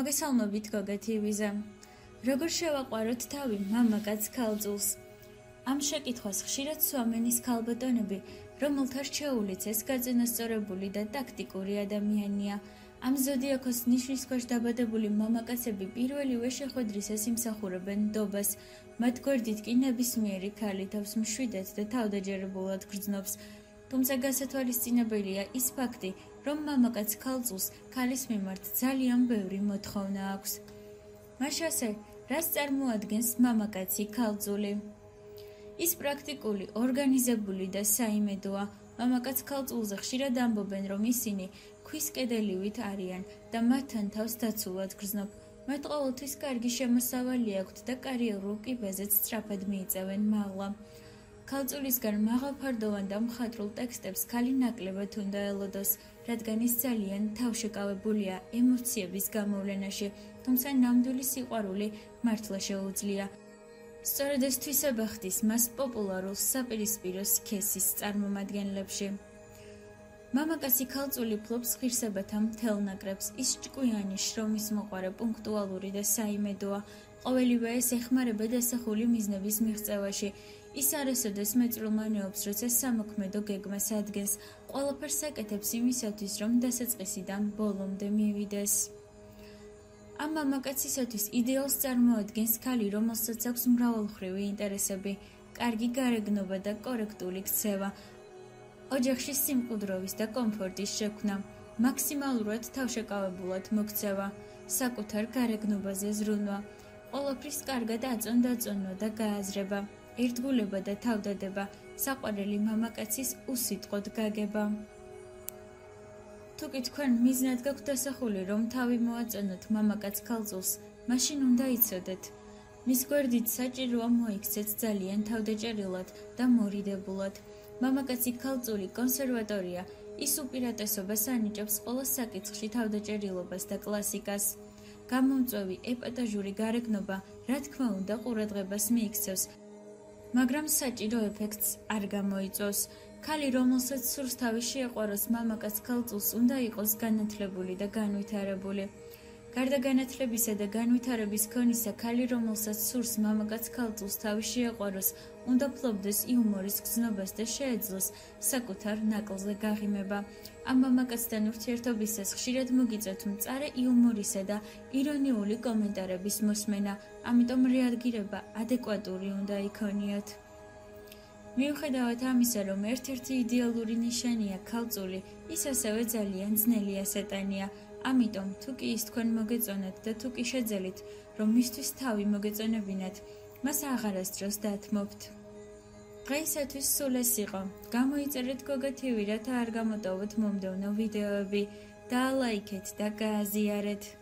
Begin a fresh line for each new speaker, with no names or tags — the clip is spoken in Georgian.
მოგესალმებით გოგეთივიზე. როგორ შევაყვაროთ თავი მამაკაც ქალწულს? ამ შეკითხვას ხშირად სვამენის ქალბატონები, რომელთა რჩეულიც ეს გაწინასწორებული და ტაქტიკური ადამიანია. ამ ზოდიაქოს ნიშნის ქვეშ დაბადებული მამაკაცები პირველივე შეხვედრის ეს იმსახურებენ ნდობას. მათ გვერდით კი ნებისმიერი ქალი თავს მშვიდად და თავდაჯერებულად გრძნობს. თუმცა გასათვალისწინებელია ის ფაქტი, რომ მამაკაც ქალწულს ქალის მიმართ ძალიან ბევრი მოთხოვნა აქვს. მაშასე, რას წარმოადგენს მამაკაცი ქალწული? ის პრაქტიკული, ორგანიზებული და საიმედოა. მამაკაც ქალწულზე ხშირად ამბობენ, რომ ისინი ქვის კედელივით არიან და მათთან თავს დაცულად გრძნობ. მათ ყოველთვის კარგი შემოსავალი აქვთ და კარიერულ კიბეზეც სწრაფად მიიწევენ მაღლა. ქალწულისგან მაღალფარდოვან და მხატვრულ ტექსტებს ქალი ნაკლებად უნდა ელოდოს, რადგან ის ძალიან თავშეკავებულია ემოციების გამოვლენაში, თუმცა ნამდვილი სიყვარული მართლა შეუძლია. სწორედ ეს თვისება ხდის მას პოპულარულ საპირისპირო სქესის წარმომადგენლებში. მამაკაცი ქალწული ფლობს ღირსებათა მთელ ნაკრებს, ის ჭკვიანი შრომის მოყარე, პუნქტუალური და საიმედოა. ყოველივე ეს ეხმარება დასახული მიზნების მიღწევაში. ის არასოდეს მეწრომანეობს, როცა სამოქმედო გეგმას ადგენს, ყველაფერს აკეთებს იმისათვის, რომ დასაწყისიდან ბოლომდე მივიდეს. ამ მამაკაცისათვის იდეალს წარმოადგენს ქალი, რომელსაც აქვს მრავალმხრივი ინტერესები, კარგი გარეგნობა და კორექტული ქცევა, ოჯახში სიმყუდროვის და კომფორტის შექმნა, მაქსიმალურად თავშეკავებულად მოქცევა, საკუთარ გარეგნობაზე ზრუნვა, ყოველფრის კარგად აწონდაწონვა და გააზრება, ერთგულება და თავდადება, საყვარელი მამაკაცის უსიტყვოდ გაგება. თუ კი თქვენ მიზნად გაქვთ დასახული, რომ თავი მოაწონოთ მამაკაც ქალწულს, მაშინ უნდა იცოდეთ, მის გვერდით საჭიროა მოიქცეთ ძალიან თავდაჭერილად და მორიდებულად. მამაკაცი ქალწული კონსერვატორია, ის უპირატესობას ანიჭებს ყოველ საკითხში თავდაჭერილობას და კლასიკას. გამომწვევი ეპატაჟური გარეგნობა, რა თქმა უნდა, ყურადღებას მიიქცევს, მაგრამ საჭირო ეფექტს არ გამოიწვევს. ქალი, რომელსაც სურს თავი შეეყვაროს მამაკაც ქალწულს, უნდა იყოს განათლებული და განვითარებული. გარდა განათლებისა და განვითარების ქონისა, ქალი, რომელსაც სურს მამაკაც ქალწულს თავი შეეყვაროს, უნდა ფლობდეს იუმორის გზნობას და შეეძლოს საკუთარ ნაკლზე გაღიმება. ამ მამაკაცთან ურთიერთობისას ხშირად მოგიწევთ მწარე იუმორისა და ირონიული კომენტარების მოსმენა, ამიტომ რეაგირება ადეკვატური უნდა იქონიოთ. მიუხედავად ამისა, რომ ერთ-ერთი იდეალური ნიშანია ქალწული, ის ასევე ძალიან ძნელია სეტანია. ამიტომ თუ კი ის თქვენ მოგეწონათ და თუ კი შეძელით, რომ მისთვის თავი მოგეწონებინათ, მას აღარასდროს დათმობთ. დღეისათვის სულ ეს იყო. გამოიწერეთ TV, რათა არ გამოტოვოთ მომდევნო ვიდეოები და ლაიქეთ და გააზიარეთ.